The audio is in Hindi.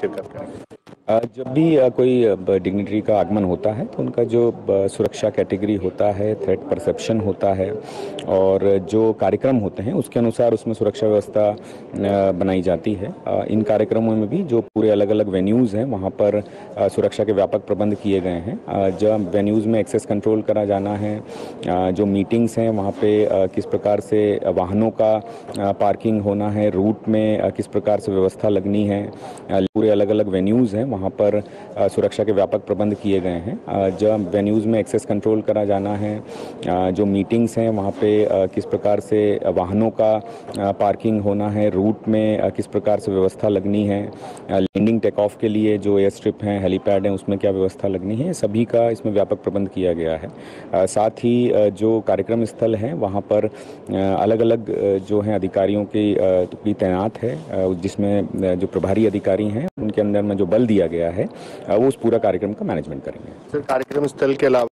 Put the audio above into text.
शिरकत करेंगे। जब भी कोई डिग्निटरी का आगमन होता है तो उनका जो सुरक्षा कैटेगरी होता है थ्रेट परसेप्शन होता है, और जो कार्यक्रम होते हैं, उसके अनुसार उसमें सुरक्षा व्यवस्था बनाई जाती है। इन कार्यक्रमों में भी जो पूरे अलग अलग वेन्यूज़ हैं, वहाँ पर सुरक्षा के व्यापक प्रबंध किए गए हैं। जब वेन्यूज़ में एक्सेस कंट्रोल करा जाना है जो मीटिंग्स हैं, वहाँ पर किस प्रकार से वाहनों का पार्किंग होना है रूट में किस प्रकार से व्यवस्था लगनी है पूरे अलग अलग वेन्यूज़ हैं वहाँ पर सुरक्षा के व्यापक प्रबंध किए गए हैं। जब वेन्यूज़ में एक्सेस कंट्रोल करा जाना है जो मीटिंग्स हैं वहाँ पे किस प्रकार से वाहनों का पार्किंग होना है, रूट में किस प्रकार से व्यवस्था लगनी है लैंडिंग टेक ऑफ़ के लिए जो एयर स्ट्रिप हैं, हेलीपैड हैं, उसमें क्या व्यवस्था लगनी है सभी का इसमें व्यापक प्रबंध किया गया है। साथ ही जो कार्यक्रम स्थल है, वहाँ पर अलग अलग जो हैं अधिकारियों की तैनात है जिसमें जो प्रभारी अधिकारी हैं, उनके अंदर में जो बल दिया गया है। वो उस पूरा कार्यक्रम का मैनेजमेंट करेंगे। सर कार्यक्रम स्थल के अलावा